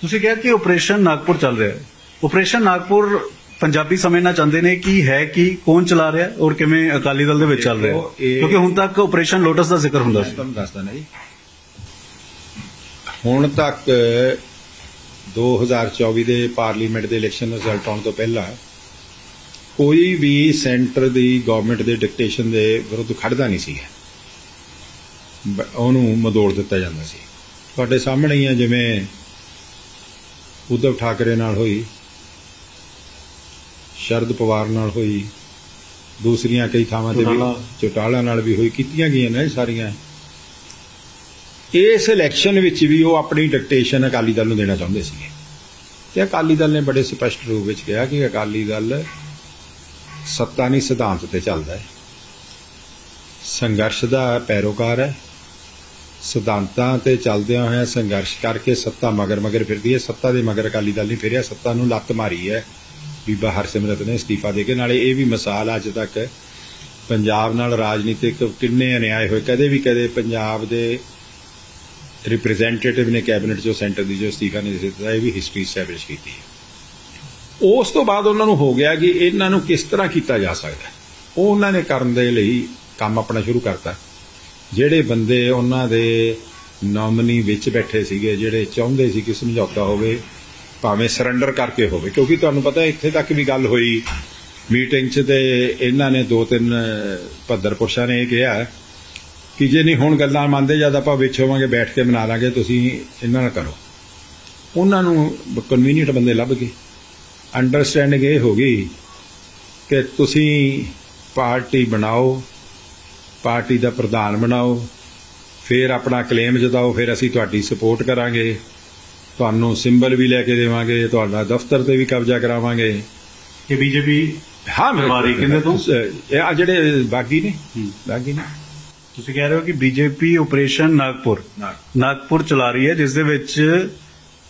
ਤੁਸੀਂ ਕਿਹਾ ਕਿ ਆਪਰੇਸ਼ਨ ਨਾਗਪੁਰ ਚੱਲ ਰਿਹਾ ਹੈ। ਆਪਰੇਸ਼ਨ ਨਾਗਪੁਰ ਪੰਜਾਬੀ ਸਮਝਣਾ ਚਾਹੁੰਦੇ ਨੇ ਕਿ ਹੈ ਕਿ ਕੌਣ ਚਲਾ ਰਿਹਾ ਔਰ ਕਿਵੇਂ ਅਕਾਲੀ ਦਲ ਦੇ ਵਿੱਚ ਚੱਲ ਰਿਹਾ ਕਿਉਂਕਿ ਹੁਣ ਤੱਕ ਆਪਰੇਸ਼ਨ ਲੋਟਸ ਦਾ ਜ਼ਿਕਰ ਹੁੰਦਾ ਸੀ। ਤੁਹਾਨੂੰ ਦੱਸਦਾ ਨਾ ਜੀ। ਹੁਣ ਤੱਕ 2024 ਦੇ ਪਾਰਲੀਮੈਂਟ ਦੇ ਇਲੈਕਸ਼ਨ ਰਿਜ਼ਲਟ ਆਉਣ ਤੋਂ ਪਹਿਲਾਂ ਕੋਈ ਵੀ ਸੈਂਟਰ ਦੀ ਗਵਰਨਮੈਂਟ ਦੇ ਡਿਕਟੇਸ਼ਨ ਦੇ ਵਿਰੁੱਧ ਖੜਦਾ ਨਹੀਂ ਸੀ। ਉਹਨੂੰ ਮਦੋੜ ਦਿੱਤਾ ਜਾਂਦਾ ਸੀ। ਤੁਹਾਡੇ ਸਾਹਮਣੇ ਹੀ ਆ ਜਿਵੇਂ ਉद्धਵ ਠਾਕਰੇ ਨਾਲ ਹੋਈ ਸ਼ਰਦ ਪਵਾਰ ਨਾਲ ਹੋਈ ਦੂਸਰੀਆਂ ਕਈ ਥਾਵਾਂ ਤੇ ਵੀ ਚੌਟਾਲਾ। ਨਾਲ ਵੀ ਹੋਈ ਕੀਤੀਆਂ ਗਈਆਂ ਨੇ ਸਾਰੀਆਂ। ਇਸ ਇਲੈਕਸ਼ਨ ਵਿੱਚ ਵੀ ਉਹ ਆਪਣੀ ਡਿਕਟੇਸ਼ਨ ਅਕਾਲੀ ਦਲ ਨੂੰ ਦੇਣਾ ਚਾਹੁੰਦੇ ਸੀਗੇ। ਤੇ ਅਕਾਲੀ ਦਲ ਨੇ ਬੜੇ ਸਪਸ਼ਟ ਰੂਪ ਵਿੱਚ ਕਿਹਾ ਕਿ ਅਕਾਲੀ ਦਲ ਸੱਤਾ ਨਹੀਂ ਸਿਧਾਂਤ ਤੇ ਚੱਲਦਾ ਹੈ। ਸੰਘਰਸ਼ ਦਾ ਪੈਰੋਕਾਰ ਹੈ। ਸਿਧਾਂਤਾਂ ਤੇ ਚੱਲਦਿਆਂ ਹੋਇਆਂ ਸੰਘਰਸ਼ ਕਰਕੇ ਸੱਤਾ ਮਗਰ ਮਗਰ ਫਿਰਦੀ ਹੈ। ਸੱਤਾ ਦੇ ਮਗਰ ਅਕਾਲੀ ਦਲ ਨਹੀਂ ਫਿਰਿਆ, ਸੱਤਾ ਨੂੰ ਲੱਤ ਮਾਰੀ ਹੈ। ਬੀਬਾ ਹਰਸਿਮਰਤ ਨੇ ਅਸਤੀਫਾ ਦੇ ਕੇ, ਨਾਲੇ ਇਹ ਵੀ ਮਿਸਾਲ ਅੱਜ ਤੱਕ, ਪੰਜਾਬ ਨਾਲ ਰਾਜਨੀਤਿਕ ਕਿੰਨੇ ਅਨਿਆਏ ਹੋਏ। ਕਦੇ ਵੀ ਕਦੇ ਪੰਜਾਬ ਦੇ ਰਿਪਰੈਜ਼ੈਂਟੇਟਿਵ ਨੇ ਕੈਬਨਿਟ ਚੋਂ ਸੈਂਟਰ ਦੀ ਜੋ ਅਸਤੀਫਾ ਨਹੀਂ ਦਿੱਤਾ, ਇਹ ਵੀ ਹਿਸਟਰੀ ਸਟੈਬਲਿਸ਼ ਕੀਤੀ ਹੈ। ਉਸ ਤੋਂ ਬਾਅਦ ਉਹਨਾਂ ਨੂੰ ਹੋ ਗਿਆ ਕਿ ਇਹਨਾਂ ਨੂੰ ਕਿਸ ਤਰ੍ਹਾਂ ਕੀਤਾ ਜਾ ਸਕਦਾ ਉਹ ਉਹਨਾਂ ਨੇ ਕਰਨ ਦੇ ਲਈ ਕੰਮ ਆਪਣਾ ਸ਼ੁਰੂ ਕਰਤਾ। ਜਿਹੜੇ ਬੰਦੇ ਉਹਨਾਂ ਦੇ ਨੋਮਨੀ ਵਿੱਚ ਬੈਠੇ ਸੀਗੇ, ਜਿਹੜੇ ਚਾਹੁੰਦੇ ਸੀ ਕਿ ਸਮਝੌਤਾ ਹੋਵੇ, ਭਾਵੇਂ ਸਰੈਂਡਰ ਕਰਕੇ ਹੋਵੇ। ਕਿਉਂਕਿ ਤੁਹਾਨੂੰ ਪਤਾ ਇੱਥੇ ਤੱਕ ਵੀ ਗੱਲ ਹੋਈ ਮੀਟਿੰਗ 'ਚ ਤੇ ਇਹਨਾਂ ਨੇ ਦੋ ਤਿੰਨ ਭੱਦਰ ਪੁਰਸ਼ਾਂ ਨੇ ਇਹ ਕਿਹਾ ਕਿ ਜੇ ਨਹੀਂ ਹੁਣ ਗੱਲਾਂ ਮੰਨਦੇ, ਜਦ ਆਪਾਂ ਵਿੱਚ ਹੋਵਾਂਗੇ, ਬੈਠ ਕੇ ਬਣਾ ਲਾਂਗੇ, ਤੁਸੀਂ ਇਹਨਾਂ ਨਾਲ ਕਰੋ। ਉਹਨਾਂ ਨੂੰ ਕਨਵੀਨੀਅੰਟ ਬੰਦੇ ਲੱਭ ਗਏ। ਅੰਡਰਸਟੈਂਡਿੰਗ ਇਹ ਹੋ ਗਈ ਕਿ ਤੁਸੀਂ ਪਾਰਟੀ ਬਣਾਓ ਪਾਰਟੀ ਦਾ ਪ੍ਰਧਾਨ ਬਣਾਓ ਫਿਰ ਆਪਣਾ ਕਲੇਮ ਜਤਾਓ ਫਿਰ ਅਸੀਂ ਤੁਹਾਡੀ ਸਪੋਰਟ ਕਰਾਂਗੇ। ਤੁਹਾਨੂੰ ਸਿੰਬਲ ਵੀ ਲੈ ਕੇ ਦੇਵਾਂਗੇ ਤੁਹਾਡਾ ਦਫ਼ਤਰ ਤੇ ਵੀ ਕਬਜ਼ਾ ਕਰਾਵਾਂਗੇ। ਕਿ ਬੀਜੇਪੀ ਹਾਂ ਵਾਰੀ ਕਿਹਦੇ ਤੋਂ? ਇਹ ਆ ਜਿਹੜੇ ਬਾਗੀ ਨੇ ਬਾਗੀ ਨੇ। ਤੁਸੀਂ ਕਹਿ ਰਹੇ ਹੋ ਕਿ ਬੀਜੇਪੀ ਆਪਰੇਸ਼ਨ ਨਾਗਪੁਰ। ਨਾਗਪੁਰ ਚਲਾ ਰਹੀ ਹੈ ਜਿਸ ਦੇ ਵਿੱਚ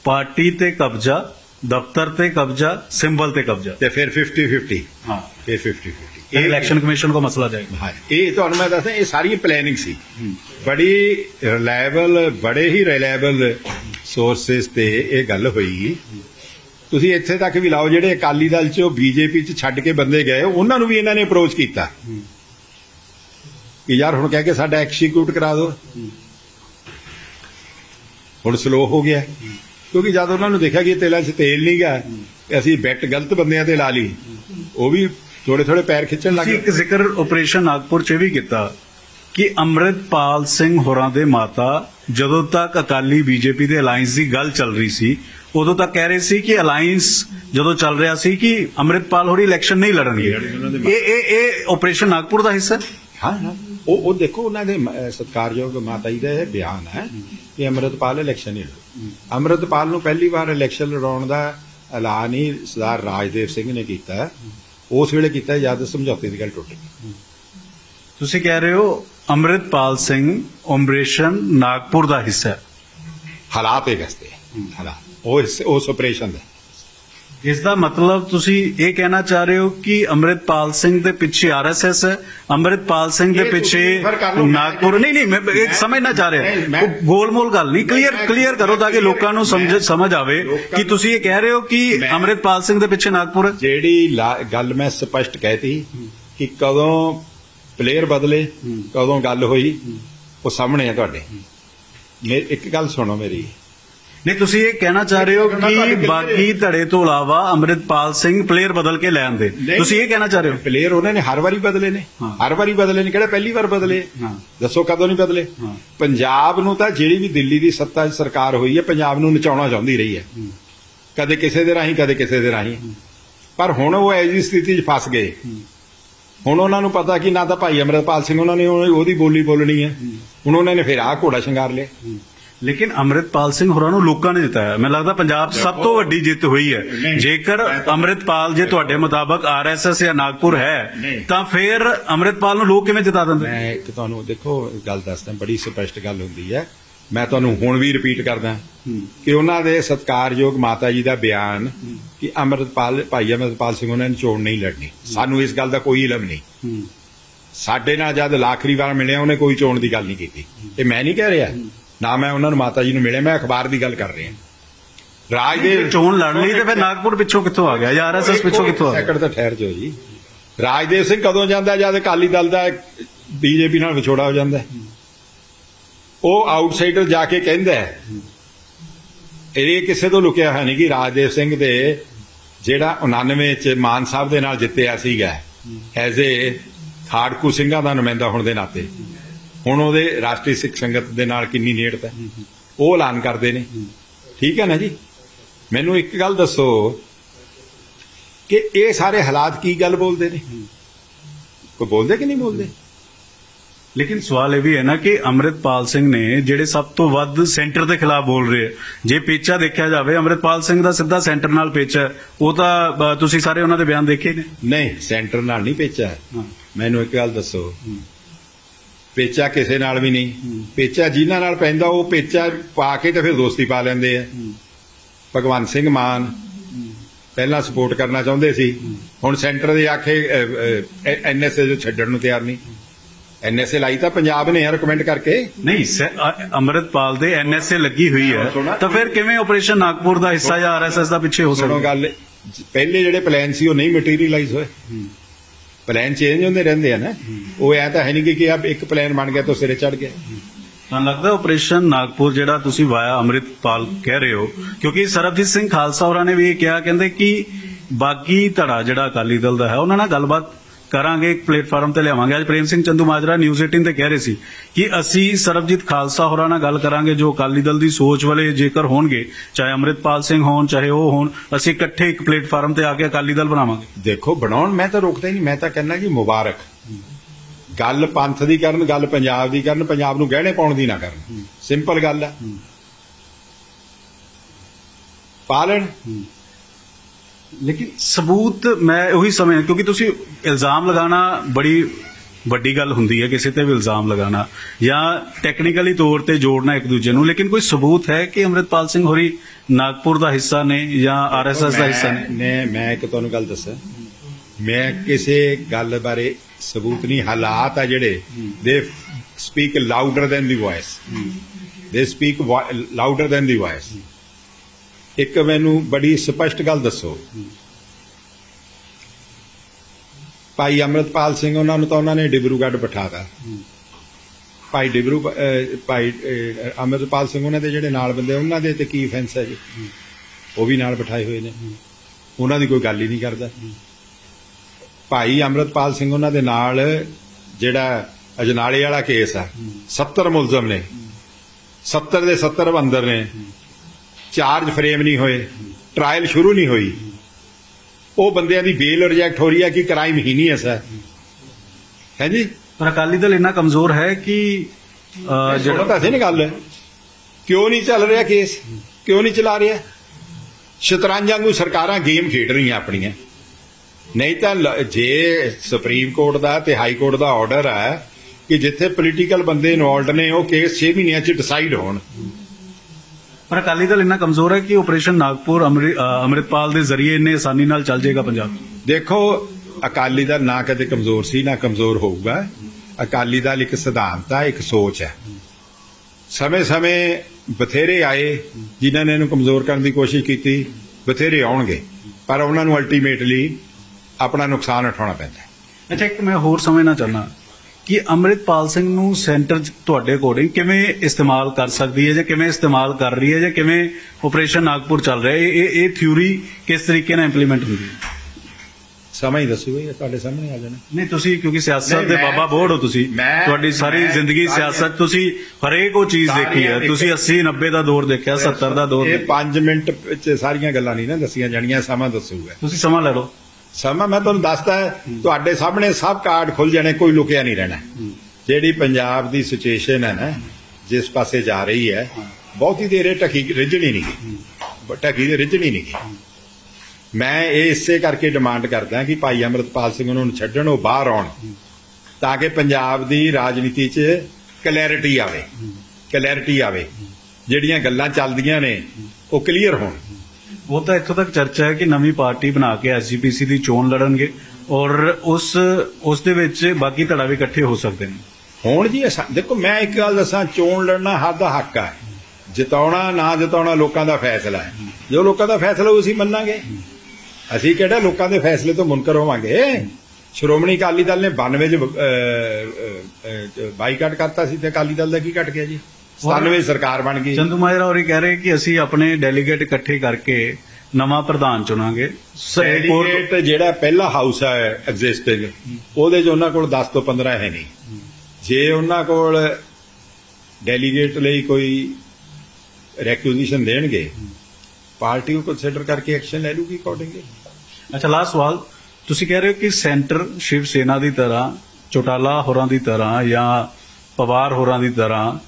ਪਾਰਟੀ ਤੇ ਕਬਜ਼ਾ ਦਫ਼ਤਰ ਤੇ ਕਬਜ਼ਾ ਸਿੰਬਲ ਤੇ ਕਬਜ਼ਾ। ਤੇ ਫਿਰ 50 50 ਹਾਂ। ਫਿਰ 50 50 ਇਹ ਇਲੈਕਸ਼ਨ ਕਮਿਸ਼ਨ ਕੋ ਮਸਲਾ ਜਾਏਗਾ। ਹਾਂ ਇਹ ਤੁਹਾਨੂੰ ਮੈਂ ਦੱਸਾਂ ਇਹ ਸਾਰੀ ਪਲੈਨਿੰਗ ਸੀ। ਬੜੀ ਰਿਲਾਇਬਲ ਬੜੇ ਹੀ ਰਿਲਾਇਬਲ ਸੋਰਸਸ ਤੇ ਇਹ ਗੱਲ ਹੋਈ। ਤੁਸੀਂ ਇੱਥੇ ਤੱਕ ਵੀ ਲਾਓ ਜਿਹੜੇ ਅਕਾਲੀ ਦਲ ਚੋਂ ਬੀਜੇਪੀ ਚ ਛੱਡ ਕੇ ਬੰਦੇ ਗਏ ਉਹਨਾਂ ਨੂੰ ਵੀ ਇਹਨਾਂ ਨੇ ਅਪਰੋਚ ਕੀਤਾ। ਕਿ ਯਾਰ ਹੁਣ ਕਹਿ ਕੇ ਸਾਡਾ ਐਕਸੀਕਿਊਟ ਕਰਾ ਦਿਓ। ਹੁਣ ਸਲੋ ਹੋ ਗਿਆ। ਕਿਉਂਕਿ ਜਦ ਉਹਨਾਂ ਨੂੰ ਦੇਖਿਆ ਕਿ ਤੇਲਾਂ 'ਚ ਤੇਲ ਨਹੀਂ ਗਾ ਤੇ ਅਸੀਂ ਬੈਟ ਗਲਤ ਬੰਦਿਆਂ ਤੇ ਲਾ ਲਈ ਉਹ ਵੀ ਥੋੜੇ ਥੋੜੇ ਪੈਰ ਖਿੱਚਣ ਲੱਗ ਇੱਕ ਜ਼ਿਕਰ ਆਪਰੇਸ਼ਨ ਨਾਗਪੁਰ ਚ ਵੀ ਕੀਤਾ ਕਿ ਅੰਮ੍ਰਿਤਪਾਲ ਸਿੰਘ ਹੋਰਾਂ ਦੇ ਮਾਤਾ ਜਦੋਂ ਤੱਕ ਅਕਾਲੀ ਬੀਜੇਪੀ ਦੇ ਅਲਾਈਅੰਸ ਦੀ ਗੱਲ ਚੱਲ ਰਹੀ ਸੀ ਉਦੋਂ ਤੱਕ ਕਹਿ ਰਹੇ ਸੀ ਕਿ ਅਲਾਈਅੰਸ ਜਦੋਂ ਚੱਲ ਰਿਹਾ ਸੀ ਕਿ ਅੰਮ੍ਰਿਤਪਾਲ ਹੋਰੀ ਇਲੈਕਸ਼ਨ ਨਹੀਂ ਲੜਨਗੇ। ਇਹ ਇਹ ਇਹ ਆਪਰੇਸ਼ਨ ਨਾਗਪੁਰ ਦਾ ਹਿੱਸਾ ਹੈ? ਹਾਂ ਹਾਂ। ਉਹ ਉਹ ਦੇਖੋ ਉਹਨਾਂ ਦੇ ਸਤਿਕਾਰਯੋਗ ਮਾਤਾ ਜੀ ਦਾ ਇਹ ਬਿਆਨ ਹੈ ਕਿ ਅੰਮ੍ਰਿਤਪਾਲ ਇਲੈਕਸ਼ਨ ਨਹੀਂ ਲੜੂ। ਅੰਮ੍ਰਿਤਪਾਲ ਨੂੰ ਪਹਿਲੀ ਵਾਰ ਇਲੈਕਸ਼ਨ ਲੜਾਉਣ ਦਾ ਐਲਾਨ ਹੀ ਸਰਦਾਰ ਰਾਜਦੇਵ ਸਿੰਘ ਨੇ ਕੀਤਾ ਹੈ। ਉਸ ਵੇਲੇ ਕੀਤਾ ਜਦ ਸਮਝੌਤੇ ਦੀ ਗੱਲ ਟੁੱਟ ਗਈ। ਤੁਸੀਂ ਕਹਿ ਰਹੇ ਹੋ ਅੰਮ੍ਰਿਤਪਾਲ ਸਿੰਘ ਆਪਰੇਸ਼ਨ ਨਾਗਪੁਰ ਦਾ ਹਿੱਸਾ ਹੈ। ਹਾਲਾਤ ਇਹ ਆ, ਹਾਲਾਤ ਉਹ ਉਸ ਆਪਰੇਸ਼ਨ ਦਾ। ਇਸ ਦਾ ਮਤਲਬ ਤੁਸੀਂ ਇਹ ਕਹਿਣਾ ਚਾਹ ਰਹੇ ਹੋ ਕਿ ਅੰਮ੍ਰਿਤਪਾਲ ਸਿੰਘ ਦੇ ਪਿੱਛੇ ਆਰਐਸਐਸ ਹੈ। ਅੰਮ੍ਰਿਤਪਾਲ ਸਿੰਘ ਦੇ ਪਿੱਛੇ। ਨਾਗਪੁਰ ਨਹੀਂ ਨਹੀਂ ਮੈਂ ਇਹ ਮੈਂ- ਸਮਝਣਾ ਚਾਹ ਰਿਹਾ। ਗੋਲਮੋਲ ਗੱਲ ਨਹੀਂ। ਕਲੀਅਰ ਕਲੀਅਰ ਕਰੋ ਤਾਂ ਕਿ ਲੋਕਾਂ ਨੂੰ ਸਮਝ ਸਮਝ ਆਵੇ ਕਿ ਨੂੰ- ਤੁਸੀਂ ਇਹ ਕਹਿ ਰਹੇ ਹੋ ਕਿ ਅੰਮ੍ਰਿਤਪਾਲ ਸਿੰਘ ਦੇ ਪਿੱਛੇ ਨਾਗਪੁਰ ਜਿਹੜੀ ਗੱਲ ਮੈਂ ਸਪਸ਼ਟ ਕਹਿਤੀ ਕਿ ਕਦੋਂ ਪਲੇਅਰ ਬਦਲੇ ਕਦੋਂ ਗੱਲ ਹੋਈ ਉਹ ਸਾਹਮਣੇ ਆ ਤੁਹਾਡੇ। ਇੱਕ ਗੱਲ ਸੁਣੋ ਮੇਰੀ। ਨਹੀਂ ਤੁਸੀਂ ਇਹ ਕਹਿਣਾ ਚਾਹ ਰਹੇ ਹੋ ਕਿ ਬਾਕੀ ਧੜੇ ਤੋਂ ਇਲਾਵਾ ਅੰਮ੍ਰਿਤਪਾਲ ਸਿੰਘ ਪਲੇਅਰ ਬਦਲ ਕੇ ਲੈ ਆਂਦੇ ਤੁਸੀਂ ਇਹ ਕਹਿਣਾ ਚਾਹ ਰਹੇ ਹੋ? ਪਲੇਅਰ ਉਹਨਾਂ ਨੇ ਹਰ ਵਾਰੀ ਬਦਲੇ ਨੇ। ਹਰ ਵਾਰੀ ਬਦਲੇ ਨੇ। ਕਿਹੜਾ ਪਹਿਲੀ ਵਾਰ ਬਦਲੇ। ਦੱਸੋ ਕਦੋਂ ਨਹੀਂ ਬਦਲੇ। ਪੰਜਾਬ ਨੂੰ ਤਾਂ ਜਿਹੜੀ ਵੀ ਦਿੱਲੀ ਦੀ ਸੱਤਾ 'ਚ ਸਰਕਾਰ ਹੋਈ ਹੈ ਪੰਜਾਬ ਨੂੰ ਨਚਾਉਣਾ ਚਾਹੁੰਦੀ ਰਹੀ ਹੈ। ਕਦੇ ਕਿਸੇ ਦੇ ਰਾਹੀਂ ਕਦੇ ਕਿਸੇ ਦੇ ਰਾਹੀਂ। ਪਰ ਹੁਣ ਉਹ ਐਜੀ ਸਥਿਤੀ 'ਚ ਫਸ ਗਏ। ਹੁਣ ਉਹਨਾਂ ਨੂੰ ਪਤਾ ਕਿ ਨਾ ਤਾਂ ਭਾਈ ਅਮਰਪਾਲ ਸਿੰਘ ਉਹਨਾਂ ਨੇ ਉਹ- ਉਹਦੀ ਬੋਲੀ ਬੋਲਣੀ ਹੈ। ਹੁਣ ਉਹਨਾਂ ਨੇ ਫਿਰ ਆਹ ਘੋੜਾ ਸ਼ਿੰਗਾਰ ਲਿਆ। ਲੇਕਿਨ ਅੰਮ੍ਰਿਤਪਾਲ ਸਿੰਘ ਹੋਰਾਂ ਨੂੰ ਲੋਕਾਂ ਨੇ ਜਿਤਾਇਆ ਮੈਨੂੰ ਲੱਗਦਾ ਪੰਜਾਬ ਸਭ ਤੋਂ ਵੱਡੀ ਜਿੱਤ ਹੋਈ ਹੈ। ਜੇਕਰ ਤਾਂ- ਅੰਮ੍ਰਿਤਪਾਲ ਜੇ ਤੁਹਾਡੇ ਮੁਤਾਬਕ ਆਰਐਸਐਸ ਜਾਂ ਨਾਗਪੁਰ ਹੈ। ਤਾਂ ਫਿਰ ਅੰਮ੍ਰਿਤਪਾਲ ਨੂੰ ਲੋਕ ਕਿਵੇਂ ਜਿਤਾ ਦਿੰਦੇ? ਮੈਂ ਇੱਕ ਤੁਹਾਨੂੰ ਦੇਖੋ ਗੱਲ ਦੱਸਦਾ ਬੜੀ ਸਪਸ਼ਟ ਗੱਲ ਹੁੰਦੀ ਹੈ। ਮੈਂ ਤੁਹਾਨੂੰ ਹੁਣ ਵੀ ਰਿਪੀਟ ਕਰਦਾ ਕਿ ਉਹਨਾਂ ਦੇ ਸਤਕਾਰਯੋਗ ਮਾਤਾ ਜੀ ਦਾ ਬਿਆਨ ਕਿ ਅਮਰਪਾਲ ਭਾਈ ਅਮਰਪਾਲ ਸਿੰਘ ਉਹਨਾਂ ਨੇ ਚੋਣ ਨਹੀਂ ਲੜਨੀ। ਸਾਨੂੰ ਇਸ ਗੱਲ ਦਾ ਕੋਈ ਇਲਮ ਨਹੀਂ। ਸਾਡੇ ਨਾਲ ਜਦ ਆਖਰੀ ਵਾਰ ਮਿਲਿਆ ਉਹਨੇ ਕੋਈ ਚੋਣ ਦੀ ਗੱਲ ਨਹੀਂ ਕੀਤੀ। ਇਹ ਮੈਂ ਨਹੀਂ ਕਹਿ ਰਿਹਾ। ਨਾ ਮੈਂ ਉਹਨਾਂ ਨੂੰ ਮਾਤਾ ਜੀ ਨੂੰ ਮਿਲਿਆ ਮੈਂ ਅਖਬਾਰ ਦੀ ਗੱਲ ਕਰ ਰਿਹਾ। ਰਾਜ ਦੇ ਚੋਣ ਲੜ ਲਈ ਤੇ ਫਿਰ ਨਾਗਪੁਰ ਪਿੱਛੋਂ ਕਿੱਥੋਂ ਆ ਗਿਆ? ਜਾਂ ਆਰਐਸਐਸ ਪਿੱਛੋਂ ਕਿੱਥੋਂ ਆ ਗਿਆ? ਸੈਕਟਰ ਤਾਂ ਠਹਿਰ ਜਾਓ ਜੀ। ਰਾਜਦੇਵ ਸਿੰਘ ਕਦੋਂ ਜਾਂਦਾ ਜਦ ਅਕਾਲੀ ਦਲ ਦਾ ਬੀਜੇਪੀ ਨਾਲ ਵਿਛੋੜਾ ਹੋ ਜਾਂਦਾ। ਉਹ ਆਊਟਸਾਈਡਰ ਜਾ ਕੇ ਕਹਿੰਦਾ ਇਹ ਕਿਸੇ ਤੋਂ ਲੁਕਿਆ ਹੋਇਆ ਨਹੀਂ ਕਿ ਰਾਜਦੇਵ ਸਿੰਘ ਦੇ ਜਿਹੜਾ 99 ਚ ਮਾਨ ਸਾਹਿਬ ਦੇ ਨਾਲ ਜਿੱਤਿਆ ਸੀਗਾ ਐਜ਼ ਏ ਖਾੜਕੂ ਸਿੰਘਾਂ ਦਾ ਨੁਮਾਇੰਦਾ ਹੋਣ ਦੇ ਨਾਤੇ। ਹੁਣ ਉਹਦੇ ਰਾਸ਼ਟਰੀ ਸਿੱਖ ਸੰਗਤ ਦੇ ਨਾਲ ਕਿੰਨੀ ਨੇੜਤਾ ਹੈ। ਉਹ ਐਲਾਨ ਕਰਦੇ ਨੇ। ਠੀਕ ਹੈ ਨਾ ਜੀ? ਮੈਨੂੰ ਇੱਕ ਗੱਲ ਦੱਸੋ ਕਿ ਇਹ ਸਾਰੇ ਹਾਲਾਤ ਕੀ ਗੱਲ ਬੋਲਦੇ ਨੇ? ਕੋਈ ਬੋਲਦੇ ਕਿ ਨਹੀਂ ਬੋਲਦੇ? ਲੇਕਿਨ ਸਵਾਲ ਇਹ ਵੀ ਹੈ ਨਾ ਕਿ ਅੰਮ੍ਰਿਤਪਾਲ ਸਿੰਘ ਨੇ ਜਿਹੜੇ ਸਭ ਤੋਂ ਵੱਧ ਸੈਂਟਰ ਦੇ ਖਿਲਾਫ ਬੋਲ ਰਹੇ ਆ। ਜੇ ਪੇਚਾ ਦੇਖਿਆ ਜਾਵੇ ਅੰਮ੍ਰਿਤਪਾਲ ਸਿੰਘ ਦਾ ਸਿੱਧਾ ਸੈਂਟਰ ਨਾਲ ਪੇਚਾ। ਉਹ ਤਾਂ ਤੁਸੀਂ ਸਾਰੇ ਉਹਨਾਂ ਦੇ ਬਿਆਨ ਦੇਖੇ ਨੇ? ਨਹੀਂ ਸੈਂਟਰ ਨਾਲ ਨਹੀਂ ਪੇਚਾ ਮੈਨੂੰ ਇੱਕ ਗੱਲ ਦੱਸੋ। ਪੇਚਾ ਕਿਸੇ ਨਾਲ ਵੀ ਨਹੀਂ। ਪੇਚਾ ਜਿਨ੍ਹਾਂ ਨਾਲ ਪੈਂਦਾ ਉਹ ਪੇਚਾ ਪਾ ਕੇ ਤੇ ਫਿਰ ਦੋਸਤੀ ਪਾ ਲੈਂਦੇ ਆ। ਭਗਵੰਤ ਸਿੰਘ ਮਾਨ ਪਹਿਲਾਂ ਸਪੋਰਟ ਕਰਨਾ ਚਾਹੁੰਦੇ ਸੀ। ਹੁਣ ਸੈਂਟਰ ਦੇ ਆਖੇ ਐਨਐਸਏ ਜੋ ਛੱਡਣ ਨੂੰ ਤਿਆਰ ਨਹੀਂ। ਐਨਐਸਏ ਲਾਈ ਤਾਂ ਪੰਜਾਬ ਨੇ ਰეკਮੈਂਡ ਕਰਕੇ। ਨਹੀਂ ਅੰਮ੍ਰਿਤਪਾਲ ਦੇ ਐਨਐਸਏ ਲੱਗੀ ਹੋਈ ਹੈ। ਤਾਂ ਫਿਰ ਕਿਵੇਂ ਆਪਰੇਸ਼ਨ ਨਾਗਪੁਰ ਦਾ ਹਿੱਸਾ ਜਾਂ ਆਰਐਸਐਸ ਦਾ ਪਿੱਛੇ ਹੋ ਸਕਦਾ? ਗੱਲ ਪਹਿਲੇ ਜਿਹੜੇ ਪਲਾਨ ਸੀ ਉਹ ਨਹੀਂ ਮਟੀਰੀਅਲਾਈਜ਼ ਹੋਏ। ਪਲਾਨ ਚੇਂਜ ਹੁੰਦੇ ਰਹਿੰਦੇ ਆ ਨਾ। ਉਹ ਐ ਤਾਂ ਹੈ ਨਹੀਂ ਕਿ ਕਿ ਆਪ ਇੱਕ ਪਲਾਨ ਬਣ ਗਿਆ ਤਾਂ ਸਿਰੇ ਚੜ ਗਿਆ। ਤਾਂ ਲੱਗਦਾ ਆਪਰੇਸ਼ਨ ਨਾਗਪੁਰ ਜਿਹੜਾ ਤੁਸੀਂ ਵਾਇਆ ਅੰਮ੍ਰਿਤਪਾਲ ਕਹਿ ਰਹੇ ਹੋ? ਕਿਉਂਕਿ ਸਰਬਜੀਤ ਸਿੰਘ ਖਾਲਸਾ ਹੋਰਾਂ ਨੇ ਵੀ ਇਹ ਕਿਹਾ ਕਹਿੰਦੇ ਕਿ ਬਾਗੀ ਧੜਾ ਜਿਹੜਾ ਅਕਾਲੀ ਦਲ ਦਾ ਹੈ ਉਹਨਾਂ ਨਾਲ ਗੱਲਬਾਤ ਕਰਾਂਗੇ ਇੱਕ ਪਲੇਟਫਾਰਮ ਤੇ ਲਿਆਵਾਂਗੇ। ਅੱਜ ਪ੍ਰੇਮ ਸਿੰਘ ਚੰਦੂ ਮਾਜਰਾ ਨਿਊਜ਼ 18 ਤੇ ਕਹਿ ਰਹੇ ਸੀ ਕਿ ਅਸੀਂ ਸਰਬਜੀਤ ਖਾਲਸਾ ਹੋਰਾਂ ਨਾਲ ਗੱਲ ਕਰਾਂਗੇ ਜੋ ਅਕਾਲੀ ਦਲ ਦੀ ਸੋਚ ਵਾਲੇ ਜੇਕਰ ਹੋਣਗੇ ਚਾਹੇ ਅੰਮ੍ਰਿਤਪਾਲ ਸਿੰਘ ਹੋਣ ਚਾਹੇ ਉਹ ਹੋਣ ਅਸੀਂ ਇਕੱਠੇ ਇੱਕ ਪਲੇਟਫਾਰਮ ਤੇ ਆ ਕੇ ਅਕਾਲੀ ਦਲ ਬਣਾਵਾਂਗੇ। ਦੇਖੋ ਬਣਾਉਣ ਮੈਂ ਤਾਂ ਰੋਕਦਾ ਹੀ ਨਹੀਂ ਮੈਂ ਤਾਂ ਕਹਿੰਦਾ ਕਿ ਮੁਬਾਰਕ। ਗੱਲ ਪੰਥ ਦੀ ਕਰਨ ਗੱਲ ਪੰਜਾਬ ਦੀ ਕਰਨ ਪੰਜਾਬ ਨੂੰ ਗਹਿਣੇ ਪਾਉਣ ਦੀ ਨਾ ਕਰਨ। ਸਿੰਪਲ ਗੱਲ ਹੈ। ਪਾਲਣ। ਲੇਕਿਨ ਸਬੂਤ ਮੈਂ ਉਹੀ ਸਮਝ ਕਿਉਂਕਿ ਤੁਸੀਂ ਇਲਜ਼ਾਮ ਲਗਾਉਣਾ ਬੜੀ ਵੱਡੀ ਗੱਲ ਹੁੰਦੀ ਹੈ ਕਿਸੇ ਤੇ ਵੀ ਇਲਜ਼ਾਮ ਲਗਾਉਣਾ ਜਾਂ ਟੈਕਨੀਕਲੀ ਤੌਰ ਤੇ ਜੋੜਨਾ ਇੱਕ ਦੂਜੇ ਨੂੰ ਲੇਕਿਨ ਕੋਈ ਸਬੂਤ ਹੈ ਕਿ ਅੰਮ੍ਰਿਤਪਾਲ ਸਿੰਘ ਹੋਰੀ ਨਾਗਪੁਰ ਦਾ ਹਿੱਸਾ ਨੇ ਜਾਂ ਆਰਐਸਐਸ ਦਾ ਹਿੱਸਾ ਨੇ? ਮੈਂ ਇੱਕ ਤੁਹਾਨੂੰ ਗੱਲ ਦੱਸਾਂ। ਮੈਂ ਕਿਸੇ ਗੱਲ ਬਾਰੇ ਸਬੂਤ ਨਹੀਂ ਹਾਲਾਤ ਆ ਜਿਹੜੇ they speak louder than the voice they speak louder than the voice ਇੱਕ ਮੈਨੂੰ ਬੜੀ ਸਪਸ਼ਟ ਗੱਲ ਦੱਸੋ। ਭਾਈ ਅਮਰਤਪਾਲ ਸਿੰਘ ਉਹਨਾਂ ਨੂੰ ਤਾਂ ਉਹਨਾਂ ਨੇ ਡਿਬਰੂਗੜ੍ਹ ਬਿਠਾਤਾ। ਭਾਈ ਡਿਬਰੂ ਅਹ, ਭਾਈ ਅਮਰਤਪਾਲ ਸਿੰਘ ਉਹਨਾਂ ਦੇ ਜਿਹੜੇ ਨਾਲ ਬੰਦੇ ਉਹਨਾਂ ਦੇ ਤੇ ਕੀ ਫੈਂਸ ਹੈ ਜੀ? ਉਹ ਵੀ ਨਾਲ ਬਿਠਾਏ ਹੋਏ ਨੇ। ਉਹਨਾਂ ਦੀ ਕੋਈ ਗੱਲ ਹੀ ਨਹੀਂ ਕਰਦਾ। ਭਾਈ ਅਮਰਤਪਾਲ ਸਿੰਘ ਉਹਨਾਂ ਦੇ ਨਾਲ ਜਿਹੜਾ ਅਜਨਾਲੇ ਵਾਲਾ ਕੇਸ ਆ 70 ਮੁਲਜ਼ਮ ਨੇ। 70 ਦੇ 70 ਅੰਦਰ ਨੇ। ਚਾਰਜ ਫਰੇਮ ਨਹੀਂ ਹੋਏ ਟ੍ਰਾਇਲ ਸ਼ੁਰੂ ਨਹੀਂ ਹੋਈ। ਉਹ ਬੰਦਿਆਂ ਦੀ ਬੇਲ ਰਿਜੈਕਟ ਹੋ ਰਹੀ ਹੈ ਕਿ ਕ੍ਰਾਈਮ ਹੀ ਨਹੀਂ ਐਸਾ ਹੈ ਜੀ? ਪਰ ਅਕਾਲੀ ਦਲ ਇੰਨਾ ਕਮਜ਼ੋਰ ਹੈ ਕਿ ਜਿਹੜਾ ਤਾਂ ਸੀ ਨਾ ਗੱਲ। ਕਿਉਂ ਨਹੀਂ ਚੱਲ ਰਿਹਾ ਕੇਸ? ਕਿਉਂ ਨਹੀਂ ਚਲਾ ਰਿਹਾ? ਸ਼ਤਰੰਜ ਵਾਂਗੂ ਸਰਕਾਰਾਂ ਗੇਮ ਖੇਡ ਰਹੀਆਂ ਆਪਣੀਆਂ। ਨਹੀਂ ਤਾਂ ਜੇ ਸੁਪਰੀਮ ਕੋਰਟ ਦਾ ਤੇ ਹਾਈ ਕੋਰਟ ਦਾ ਆਰਡਰ ਹੈ ਕਿ ਜਿੱਥੇ ਪੋਲੀਟੀਕਲ ਬੰਦੇ ਇਨਵੋਲਡ ਨੇ ਉਹ ਕੇਸ 6 ਮਹੀਨਿਆਂ 'ਚ ਡਿਸਾਈਡ ਹੋਣ। ਪਰ ਅਕਾਲੀ ਦਲ ਇੰਨਾ ਕਮਜ਼ੋਰ ਹੈ ਕਿ ਆਪਰੇਸ਼ਨ ਨਾਗਪੁਰ ਅੰਮ੍ਰਿਤਪਾਲ ਦੇ ਜ਼ਰੀਏ ਇੰਨੇ ਆਸਾਨੀ ਨਾਲ ਚੱਲ ਜਾਏਗਾ ਪੰਜਾਬ। ਦੇਖੋ ਅਕਾਲੀ ਦਲ ਨਾ ਕਦੇ ਕਮਜ਼ੋਰ ਸੀ ਨਾ ਕਮਜ਼ੋਰ ਹੋਊਗਾ। ਅਕਾਲੀ ਦਲ ਇੱਕ ਸਿਧਾਂਤ ਆ ਇੱਕ ਸੋਚ ਹੈ। ਸਮੇਂ-ਸਮੇਂ ਬਥੇਰੇ ਆਏ ਜਿਨ੍ਹਾਂ ਨੇ ਇਹਨੂੰ ਕਮਜ਼ੋਰ ਕਰਨ ਦੀ ਕੋਸ਼ਿਸ਼ ਕੀਤੀ ਬਥੇਰੇ ਆਉਣਗੇ। ਪਰ ਉਹਨਾਂ ਨੂੰ ਅਲਟੀਮੇਟਲੀ ਆਪਣਾ ਨੁਕਸਾਨ ਉਠਾਉਣਾ ਪੈਂਦਾ ਹੈ। ਅੱਛਾ ਇੱਕ ਮੈਂ ਹੋਰ ਸਮਝਣਾ ਚਾਹਨਾ ਕਿ ਅੰਮ੍ਰਿਤਪਾਲ ਸਿੰਘ ਨੂੰ ਸੈਂਟਰ 'ਚ ਤੁਹਾਡੇ ਅਕੋਰਡਿੰਗ ਕਿਵੇਂ ਇਸਤੇਮਾਲ ਕਰ ਸਕਦੀ ਹੈ ਜਾਂ ਕਿਵੇਂ ਇਸਤੇਮਾਲ ਕਰ ਰਹੀ ਹੈ ਜਾਂ ਕਿਵੇਂ ਆਪਰੇਸ਼ਨ ਨਾਗਪੁਰ ਚੱਲ ਰਿਹਾ ਹੈ? ਇਹ ਇਹ- ਥਿਊਰੀ ਕਿਸ ਤਰੀਕੇ ਨਾਲ ਇੰਪਲੀਮੈਂਟ ਹੁੰਦੀ ਹੈ? ਸਮਾਂ ਹੀ ਦੱਸੂਗਾ ਇਹ ਤੁਹਾਡੇ ਸਾਹਮਣੇ ਆ ਜਾਣਾ। ਨਹੀਂ ਤੁਸੀਂ ਕਿਉਂਕਿ ਸਿਆਸਤ ਦੇ ਬਾਬਾ ਬੋੜ ਹੋ ਤੁਸੀਂ। ਤੁਹਾਡੀ ਸਾਰੀ ਜ਼ਿੰਦਗੀ ਸਿਆਸਤ ਤੁਸੀਂ ਹਰੇਕ ਉਹ ਚੀਜ਼ ਦੇਖੀ ਹੈ। ਤੁਸੀਂ 80 90 ਦਾ ਦੌਰ ਦੇਖਿਆ 70 ਦਾ ਦੌਰ ਇਹ ਦੇਖਿਆ। 5 ਮਿੰਟ ਵਿੱਚ ਸਾਰੀਆਂ ਗੱਲਾਂ ਨਹੀਂ ਨਾ ਦੱਸੀਆਂ ਜਾਣੀਆਂ ਸਮਾਂ ਦੱਸੂਗਾ। ਤੁਸੀਂ ਸਮਾਂ ਲੈ ਲਓ। ਸਮਾਂ ਮੈਂ ਤੁਹਾਨੂੰ ਦੱਸਦਾ ਤੁਹਾਡੇ ਸਾਹਮਣੇ ਸਭ ਕਾਰਡ ਖੁੱਲ ਜਾਣੇ ਕੋਈ ਲੁਕਿਆ ਨਹੀਂ ਰਹਿਣਾ। ਜਿਹੜੀ ਪੰਜਾਬ ਦੀ ਸਿਚੁਏਸ਼ਨ ਹੈ ਨਾ ਜਿਸ ਪਾਸੇ ਜਾ ਰਹੀ ਹੈ ਬਹੁਤੀ ਦੇਰ ਟਕੀ ਰਿਜਣੀ ਨਹੀਂ ਟਕੀ ਦੇ ਰਿਜਣੀ ਨਹੀਂ ਮੈਂ ਇਹ ਇਸੇ ਕਰਕੇ ਡਿਮਾਂਡ ਕਰਦਾ ਕਿ ਭਾਈ ਅਮਰਤਪਾਲ ਸਿੰਘ ਨੂੰ ਛੱਡਣ ਉਹ ਬਾਹਰ ਆਉਣ ਤਾਂ ਕਿ ਪੰਜਾਬ ਦੀ ਰਾਜਨੀਤੀ 'ਚ ਕਲੈਰਿਟੀ ਆਵੇ। ਕਲੈਰਿਟੀ ਆਵੇ। ਜਿਹੜੀਆਂ ਗੱਲਾਂ ਚੱਲਦੀਆਂ ਨੇ ਉਹ ਕਲੀਅਰ ਹੋਣ। ਉਹ ਤਾਂ ਇੱਥੋਂ ਤੱਕ ਚਰਚਾ ਹੈ ਕਿ ਨਵੀਂ ਪਾਰਟੀ ਬਣਾ ਕੇ ਐਸਜੀਪੀਸੀ ਦੀ ਚੋਣ ਲੜਨਗੇ ਔਰ ਉਸ ਉਸ ਦੇ ਵਿੱਚ ਬਾਕੀ ਧੜਾ ਵੀ ਇਕੱਠੇ ਹੋ ਸਕਦੇ ਨੇ। ਹੁਣ ਜੀ ਦੇਖੋ ਮੈਂ ਇੱਕ ਗੱਲ ਦੱਸਾਂ, ਚੋਣ ਲੜਨਾ ਹੱਦ ਦਾ ਹੱਕ ਹੈ ਜਿਤਾਉਣਾ, ਨਾ ਜਿਤਾਉਣਾ ਲੋਕਾਂ ਦਾ ਫੈਸਲਾ ਹੈ। ਜੋ ਲੋਕਾਂ ਦਾ ਫੈਸਲਾ ਉਹ ਅਸੀਂ ਮੰਨਾਂਗੇ। ਅਸੀਂ ਕਿਹੜਾ ਲੋਕਾਂ ਦੇ ਫੈਸਲੇ ਤੋਂ ਮੁਨਕਰ ਹੋਵਾਂਗੇ? ਸ਼੍ਰੋਮਣੀ ਅਕਾਲੀ ਦਲ ਨੇ 92 ਚ ਬਾਈਕਾਟ ਕਰਤਾ ਸੀ ਤੇ ਅਕਾਲੀ ਦਲ ਦਾ ਕੀ ਘਟ ਗਿਆ ਜੀ? 97 ਸਰਕਾਰ ਬਣ ਗਈ। ਚੰਦੂ ਮਾਜਰਾ ਹੋਰੀ ਕਹਿ ਰਹੇ ਕਿ ਅਸੀਂ ਆਪਣੇ ਡੈਲੀਗੇਟ ਇਕੱਠੇ ਕਰਕੇ ਨਵਾਂ ਪ੍ਰਧਾਨ ਚੁਣਾਂਗੇ। ਸ- ਇੱਕ ਹੋਰ- ਡੈਲੀਗੇਟ ਜਿਹੜਾ ਪਹਿਲਾ ਹਾਊਸ ਹੈ ਐਗਜ਼ਿਸਟਿੰਗ ਉਹਦੇ ਚ ਉਹਨਾਂ ਕੋਲ 10 ਤੋਂ 15 ਹੈ ਨਹੀਂ। ਜੇ ਉਹਨਾਂ ਕੋਲ ਡੈਲੀਗੇਟ ਲਈ ਕੋਈ ਰੈਕੁਜੀਸ਼ਨ ਦੇਣਗੇ ਪਾਰਟੀ ਉਹ ਕੰਸੀਡਰ ਕਰਕੇ ਐਕਸ਼ਨ ਲੈ ਲੂਗੀ ਅਕੋਰਡਿੰਗਲੀ ਅੱਛਾ ਲਾਸਟ ਸਵਾਲ। ਤੁਸੀਂ ਕਹਿ ਰਹੇ ਹੋ ਕਿ ਸੈਂਟਰ ਸ਼ਿਵ ਸੇਨਾ ਦੀ ਤਰ੍ਹਾਂ ਚੋਟਾਲਾ ਹੋਰਾਂ ਦੀ ਤਰ੍ਹਾਂ ਜਾਂ ਪਵਾਰ ਹੋਰਾਂ ਦੀ ਤਰ੍ਹਾਂ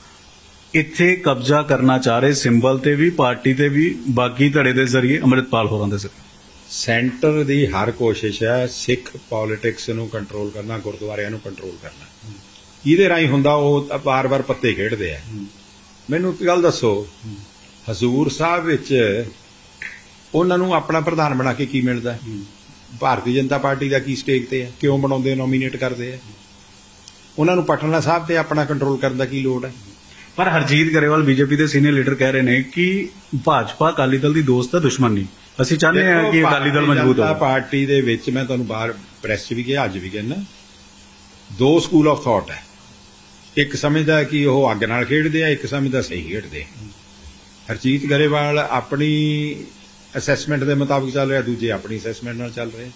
ਇੱਥੇ ਕਬਜ਼ਾ ਕਰਨਾ ਚਾਹ ਰਹੇ ਸਿੰਬਲ ਤੇ ਵੀ ਪਾਰਟੀ ਤੇ ਵੀ ਬਾਗੀ ਧੜੇ ਦੇ ਜ਼ਰੀਏ ਅੰਮ੍ਰਿਤਪਾਲ ਹੋਰਾਂ ਦੇ ਜ਼ਰੀਏ ਸੈਂਟਰ ਦੀ ਹਰ ਕੋਸ਼ਿਸ਼ ਹੈ ਸਿੱਖ ਪੋਲਿਟਿਕਸ ਨੂੰ ਕੰਟਰੋਲ ਕਰਨਾ ਗੁਰਦੁਆਰਿਆਂ ਨੂੰ ਕੰਟਰੋਲ ਕਰਨਾ। ਇਹਦੇ ਰਾਹੀਂ ਹੁੰਦਾ ਉਹ ਵਾਰ-ਵਾਰ ਪੱਤੇ ਖੇਡਦੇ ਆ। ਮੈਨੂੰ ਇੱਕ ਗੱਲ ਦੱਸੋ ਹਜ਼ੂਰ ਸਾਹਿਬ ਵਿੱਚ ਉਹਨਾਂ ਨੂੰ ਆਪਣਾ ਪ੍ਰਧਾਨ ਬਣਾ ਕੇ ਕੀ ਮਿਲਦਾ? ਭਾਰਤੀ ਜਨਤਾ ਪਾਰਟੀ ਦਾ ਕੀ ਸਟੇਕ ਤੇ ਹੈ ਕਿਉਂ ਬਣਾਉਂਦੇ ਨੋਮੀਨੇਟ ਕਰਦੇ ਆ? ਉਹਨਾਂ ਨੂੰ ਪਟਨਾ ਸਾਹਿਬ ਤੇ ਆਪਣਾ ਕੰਟਰੋਲ ਕਰਨ ਦਾ ਕੀ ਲੋੜ ਹੈ? ਪਰ ਹਰਜੀਤ ਗਰੇਵਾਲ ਬੀਜੇਪੀ ਦੇ ਸੀਨੀਅਰ ਲੀਡਰ ਕਹਿ ਰਹੇ ਨੇ ਕਿ ਭਾਜਪਾ ਅਕਾਲੀ ਦਲ ਦੀ ਦੋਸਤ ਹੈ ਦੁਸ਼ਮਣ। ਨਹੀਂ ਅਸੀਂ ਚਾਹੁੰਦੇ ਹਾਂ ਕਿ ਅਕਾਲੀ ਦਲ ਮਜ਼ਬੂਤ ਹੋਵੇ। ਪਾਰਟੀ ਦੇ ਵਿੱਚ ਮੈਂ ਤੁਹਾਨੂੰ ਬਾਹਰ ਪ੍ਰੈਸ 'ਚ ਵੀ ਕਿਹਾ ਅੱਜ ਵੀ ਕਹਿੰਦਾ। ਦੋ ਸਕੂਲ ਆਫ ਥਾਟ ਹੈ। ਇੱਕ ਸਮਝਦਾ ਹੈ ਕਿ ਉਹ ਅੱਗ ਨਾਲ ਖੇਡਦੇ ਆ ਇੱਕ ਸਮਝਦਾ ਸਹੀ ਖੇਡਦੇ। ਹਰਜੀਤ ਗਰੇਵਾਲ ਆਪਣੀ ਅਸੈਸਮੈਂਟ ਦੇ ਮੁਤਾਬਕ ਚੱਲ ਰਿਹਾ ਦੂਜੇ ਆਪਣੀ ਅਸੈਸਮੈਂਟ ਨਾਲ ਚੱਲ ਰਹੇ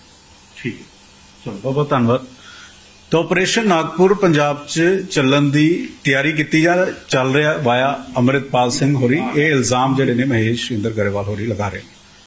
ਠੀਕ। ਹੈ ਚਲੋ ਬਹੁਤ ਬਹੁਤ ਧੰਨਵਾਦ। ਤਾਂ ਆਪਰੇਸ਼ਨ ਨਾਗਪੁਰ, ਪੰਜਾਬ 'ਚ ਚੱਲਣ ਦੀ ਤਿਆਰੀ ਕੀਤੀ ਜਾ ਚੱਲ ਰਿਹਾ, ਵਾਇਆ ਅੰਮ੍ਰਿਤਪਾਲ ਸਿੰਘ ਹੋਰੀ। ਇਹ ਇਲਜ਼ਾਮ ਜਿਹੜੇ ਨੇ ਮਹੇਸ਼ ਇੰਦਰ ਗਰੇਵਾਲ ਹੋਰੀ ਲਗਾ ਰਹੇ ਨੇ।